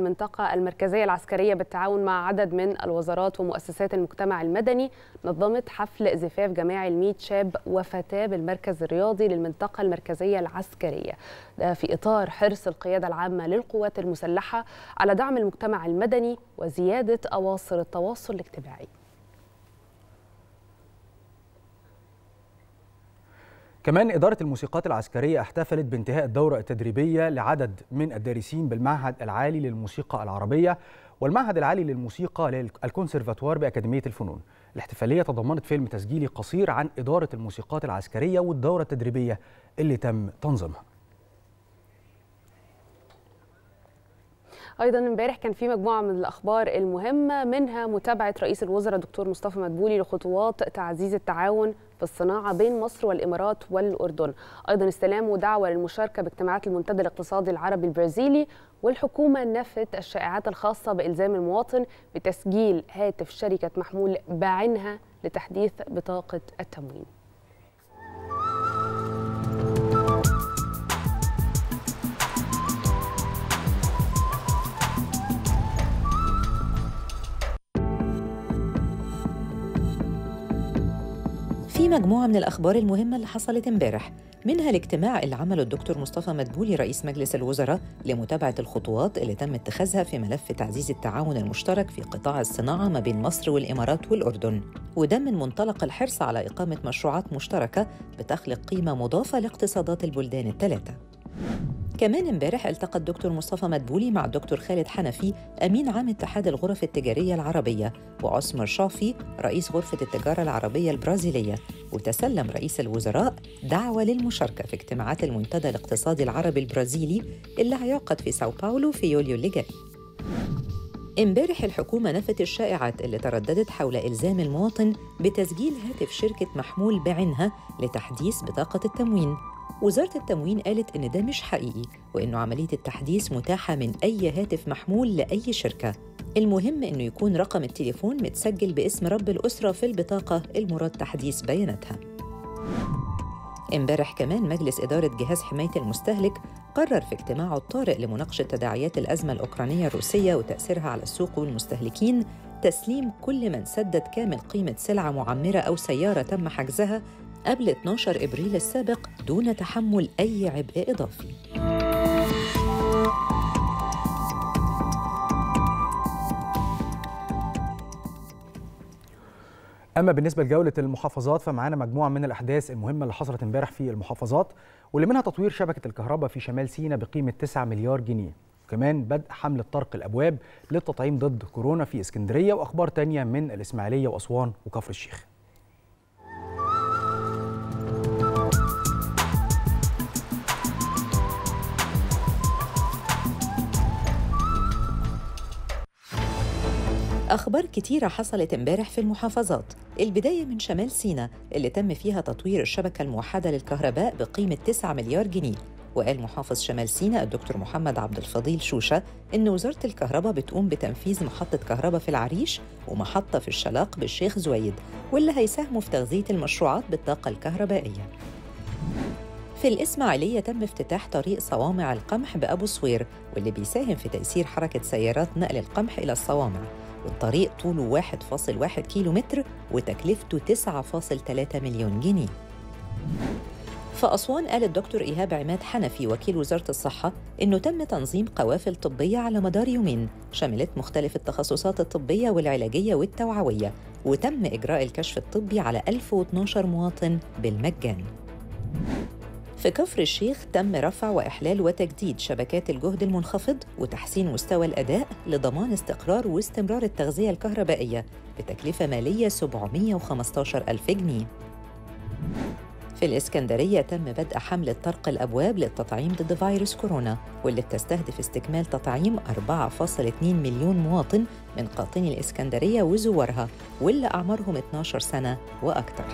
المنطقة المركزية العسكرية بالتعاون مع عدد من الوزارات ومؤسسات المجتمع المدني نظمت حفل زفاف جماعي الميت شاب وفتاة بالمركز الرياضي للمنطقة المركزية العسكرية. في إطار حرص القيادة العامة للقوات المسلحة على دعم المجتمع المدني وزيادة أواصر التواصل الاجتماعي. كمان إدارة الموسيقات العسكرية احتفلت بانتهاء الدورة التدريبية لعدد من الدارسين بالمعهد العالي للموسيقى العربية والمعهد العالي للموسيقى للكونسرفاتوار بأكاديمية الفنون. الاحتفالية تضمنت فيلم تسجيلي قصير عن إدارة الموسيقات العسكرية والدورة التدريبية اللي تم تنظيمها. أيضا امبارح كان في مجموعة من الأخبار المهمة منها متابعة رئيس الوزراء دكتور مصطفى مدبولي لخطوات تعزيز التعاون في الصناعة بين مصر والإمارات والأردن. أيضا استلام ودعوة للمشاركة باجتماعات المنتدى الاقتصادي العربي البرازيلي والحكومة نفت الشائعات الخاصة بإلزام المواطن بتسجيل هاتف شركة محمول بعينها لتحديث بطاقة التموين. في مجموعة من الأخبار المهمة اللي حصلت امبارح منها الاجتماع اللي عمله الدكتور مصطفى مدبولي رئيس مجلس الوزراء لمتابعة الخطوات اللي تم اتخاذها في ملف تعزيز التعاون المشترك في قطاع الصناعة ما بين مصر والإمارات والأردن. وده من منطلق الحرص على إقامة مشروعات مشتركة بتخلق قيمة مضافة لاقتصادات البلدان الثلاثة كمان امبارح التقى الدكتور مصطفى مدبولي مع الدكتور خالد حنفي أمين عام اتحاد الغرف التجارية العربية وعثمر شافي رئيس غرفة التجارة العربية البرازيلية. وتسلم رئيس الوزراء دعوة للمشاركة في اجتماعات المنتدى الاقتصادي العربي البرازيلي اللي هيعقد في ساو باولو في يوليو اللي جاي امبارح الحكومة نفت الشائعات اللي ترددت حول إلزام المواطن بتسجيل هاتف شركة محمول بعينها لتحديث بطاقة التموين. وزارة التموين قالت إن ده مش حقيقي وإنه عملية التحديث متاحة من أي هاتف محمول لأي شركة. المهم إنه يكون رقم التليفون متسجل باسم رب الأسرة في البطاقة المراد تحديث بياناتها. امبارح كمان مجلس إدارة جهاز حماية المستهلك قرر في اجتماعه الطارئ لمناقشة تداعيات الأزمة الأوكرانية الروسية وتأثيرها على السوق والمستهلكين. تسليم كل من سدد كامل قيمة سلعة معمرة أو سيارة تم حجزها قبل 12 إبريل السابق دون تحمل أي عبء إضافي. أما بالنسبة لجولة المحافظات فمعانا مجموعة من الأحداث المهمة اللي حصلت امبارح في المحافظات واللي منها تطوير شبكة الكهرباء في شمال سيناء بقيمة 9 مليار جنيه. وكمان بدء حملة طرق الأبواب للتطعيم ضد كورونا في اسكندرية وأخبار تانية من الإسماعيلية وأسوان وكفر الشيخ. أخبار كتيرة حصلت امبارح في المحافظات. البداية من شمال سيناء اللي تم فيها تطوير الشبكة الموحدة للكهرباء بقيمة 9 مليار جنيه. وقال محافظ شمال سيناء الدكتور محمد عبد الفضيل شوشة إن وزارة الكهرباء بتقوم بتنفيذ محطة كهرباء في العريش ومحطة في الشلاق بالشيخ زويد واللي هيساهموا في تغذية المشروعات بالطاقة الكهربائية. في الإسماعيلية تم افتتاح طريق صوامع القمح بأبو صوير واللي بيساهم في تيسير حركة سيارات نقل القمح إلى الصوامع. والطريق طوله 1.1 كيلو متر وتكلفته 9.3 مليون جنيه. في أسوان قال الدكتور إيهاب عماد حنفي وكيل وزارة الصحة إنه تم تنظيم قوافل طبية على مدار يومين شملت مختلف التخصصات الطبية والعلاجية والتوعوية وتم إجراء الكشف الطبي على 1012 مواطن بالمجان. في كفر الشيخ تم رفع وإحلال وتجديد شبكات الجهد المنخفض وتحسين مستوى الأداء لضمان استقرار واستمرار التغذية الكهربائية بتكلفة مالية 715 ألف جنيه. في الإسكندرية تم بدء حملة طرق الأبواب للتطعيم ضد فيروس كورونا واللي بتستهدف استكمال تطعيم 4.2 مليون مواطن من قاطني الإسكندرية وزوارها واللي أعمارهم 12 سنة وأكثر